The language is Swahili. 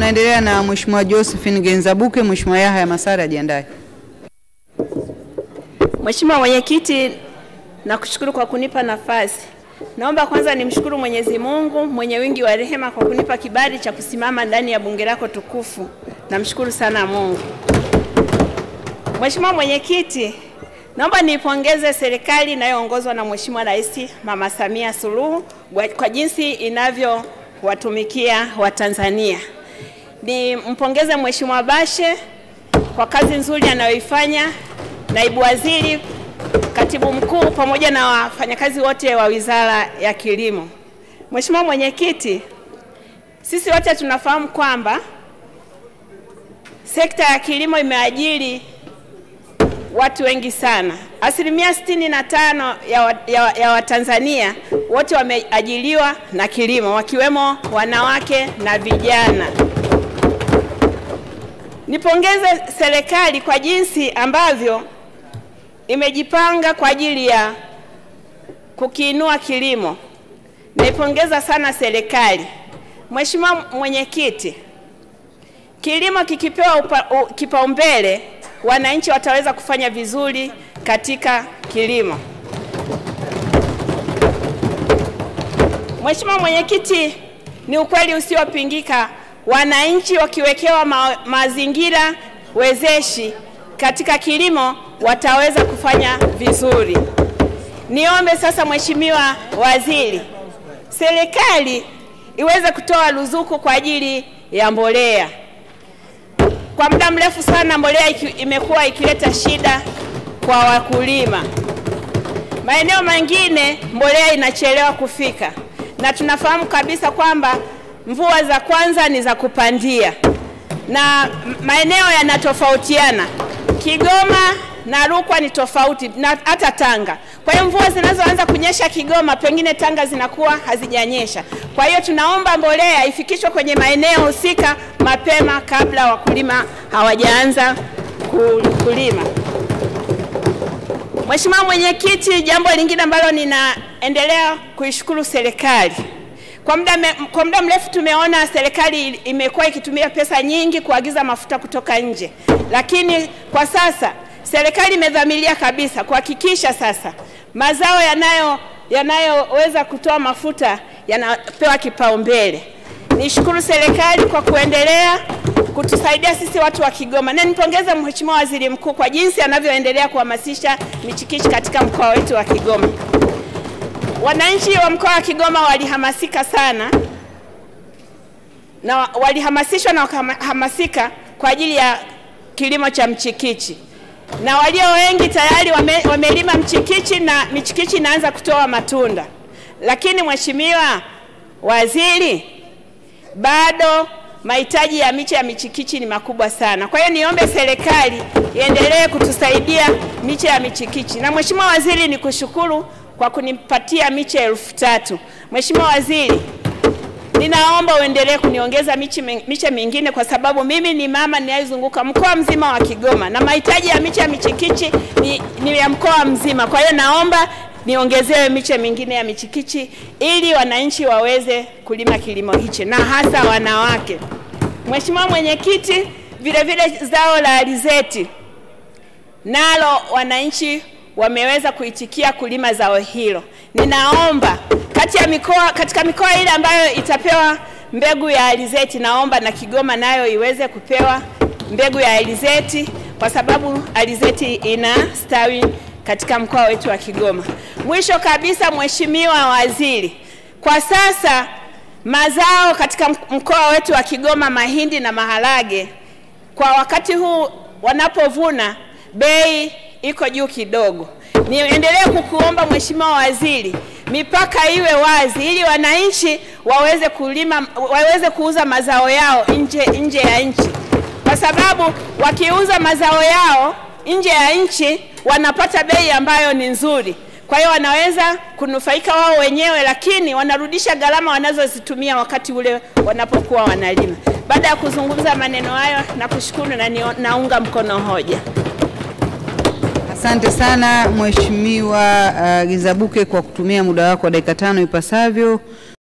Tunaendelea na Mheshimiwa Josephine Genzabuke. Mheshimiwa Yahya Masara ajiandae. Mheshimiwa Mwenyekiti, nakushukuru kwa kunipa nafasi. Naomba kwanza nimshukuru Mwenyezi Mungu mwenye wingi wa rehema kwa kunipa kibali cha kusimama ndani ya bunge lako tukufu. Namshukuru sana Mungu. Mheshimiwa Mwenyekiti, naomba niipongeze serikali inayoongozwa na Mheshimiwa Rais Mama Samia Suluhu kwa jinsi inavyowatumikia Watanzania. Nimpongeze Mheshimiwa Bashe kwa kazi nzuri anayoifanya, naibu waziri, katibu mkuu pamoja na wafanyakazi wote wa Wizara ya Kilimo. Mheshimiwa Mwenyekiti, sisi wote tunafahamu kwamba sekta ya kilimo imeajiri watu wengi sana. Asilimia sitini na tano ya, wa, ya, Watanzania wote wameajiriwa na kilimo, wakiwemo wanawake na vijana. Nipongeze serikali kwa jinsi ambavyo imejipanga kwa ajili ya kukiinua kilimo. Naipongeza sana serikali. Mheshimiwa Mwenyekiti, kilimo kikipewa kipaumbele, wananchi wataweza kufanya vizuri katika kilimo. Mheshimiwa Mwenyekiti, ni ukweli usiopingika, wananchi wakiwekewa ma mazingira wezeshi katika kilimo wataweza kufanya vizuri. Niombe sasa Mheshimiwa Waziri, serikali iweze kutoa ruzuku kwa ajili ya mbolea. Kwa muda mrefu sana mbolea iki, imekuwa ikileta shida kwa wakulima. Maeneo mengine mbolea inachelewa kufika, na tunafahamu kabisa kwamba mvua za kwanza ni za kupandia na maeneo yanatofautiana. Kigoma na Rukwa ni tofauti na hata Tanga. Kwa hiyo mvua zinazoanza kunyesha Kigoma, pengine Tanga zinakuwa hazijanyesha. Kwa hiyo tunaomba mbolea ifikishwe kwenye maeneo husika mapema kabla wakulima hawajaanza kulima. Mheshimiwa Mwenyekiti, jambo lingine ambalo ninaendelea kuishukuru serikali kwa muda kwa muda mrefu tumeona serikali imekuwa ikitumia pesa nyingi kuagiza mafuta kutoka nje, lakini kwa sasa serikali imedhamiria kabisa kuhakikisha sasa mazao yanayo yanayoweza kutoa mafuta yanapewa kipaumbele. Nishukuru serikali kwa kuendelea kutusaidia sisi watu wa Kigoma, na nimpongeze Mheshimiwa Waziri Mkuu kwa jinsi anavyoendelea kuhamasisha michikichi katika mkoa wetu wa Kigoma. Wananchi wa mkoa wa Kigoma walihamasika sana na walihamasishwa na wakahamasika kwa ajili ya kilimo cha mchikichi, na walio wengi tayari wame, wamelima mchikichi na michikichi inaanza kutoa matunda, lakini Mheshimiwa Waziri, bado mahitaji ya miche ya michikichi ni makubwa sana. Kwa hiyo niombe serikali iendelee kutusaidia miche ya michikichi. Na Mheshimiwa Waziri, nikushukuru kwa kunipatia miche elfu tatu. Mheshimiwa Waziri, ninaomba uendelee kuniongeza miche, miche mingine kwa sababu mimi ni mama ninayezunguka mkoa mzima wa Kigoma na mahitaji ya miche ya michikichi ni, ni ya mkoa mzima. Kwa hiyo naomba niongezewe miche mingine ya michikichi ili wananchi waweze kulima kilimo hichi na hasa wanawake. Mheshimiwa Mwenyekiti, vile vile zao la alizeti nalo wananchi wameweza kuitikia kulima zao hilo. Ninaomba kati ya mikoa, katika mikoa ile ambayo itapewa mbegu ya alizeti, naomba na Kigoma nayo iweze kupewa mbegu ya alizeti kwa sababu alizeti inastawi katika mkoa wetu wa Kigoma. Mwisho kabisa, Mheshimiwa Waziri, kwa sasa mazao katika mkoa wetu wa Kigoma, mahindi na maharage, kwa wakati huu wanapovuna bei iko juu kidogo. Niendelee kukuomba Mheshimiwa Waziri, mipaka iwe wazi ili wananchi waweze kulima, waweze kuuza mazao yao nje nje ya nchi, kwa sababu wakiuza mazao yao nje ya nchi wanapata bei ambayo ni nzuri. Kwa hiyo wanaweza kunufaika wao wenyewe, lakini wanarudisha gharama wanazozitumia wakati ule wanapokuwa wanalima. Baada ya kuzungumza maneno hayo, nakushukuru na naunga mkono hoja. Asante sana Mheshimiwa uh, Gizabuke kwa kutumia muda wako wa dakika tano ipasavyo.